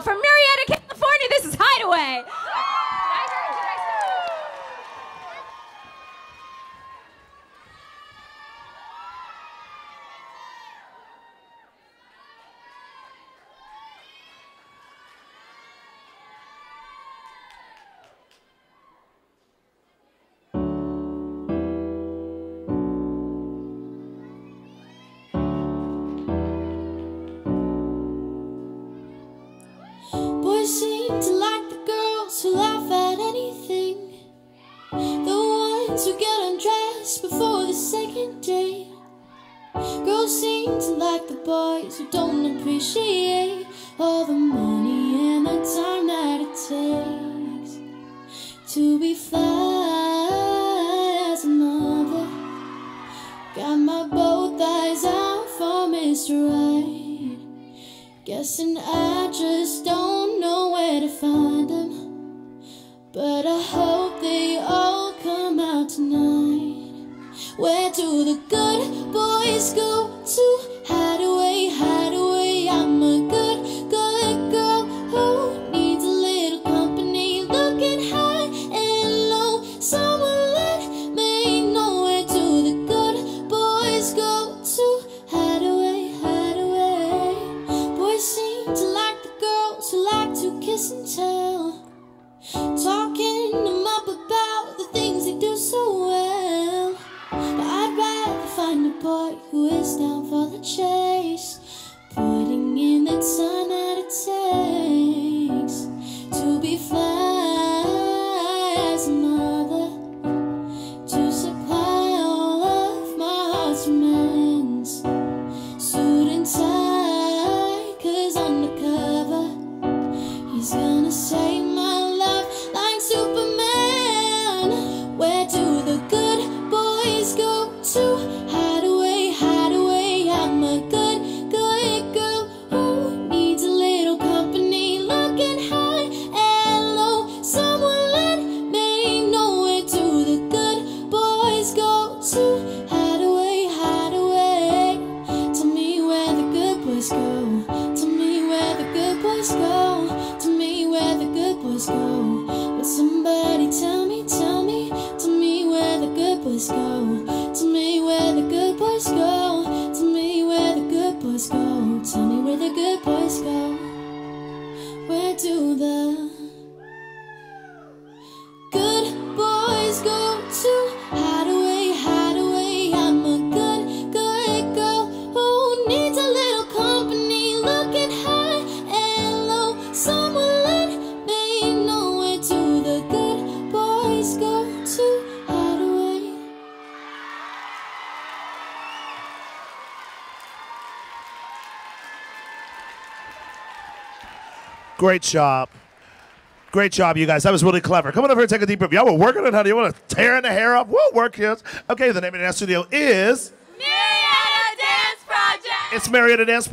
from Murrieta, California. This is Hideaway. Who get undressed before the second date. Girls seem to like the boys who don't appreciate all the money and the time that it takes to be fly as a mother. Got my both eyes out for Mr. Right. Guessing I just don't know where to find them. But I hope to kiss and tell. Talking boys go. Tell me where the good boys go. Will somebody tell me, tell me, tell me where the good boys go. Tell me where the good boys go. Tell me where the good boys go. Tell me where the good Great job. Great job, you guys. That was really clever. Come on over here and take a deep breath. Y'all were working on it, honey. You want to tearing the hair off? Whoa, work, kids. Okay, the name of the dance studio is Murrieta Dance Project. It's Murrieta Dance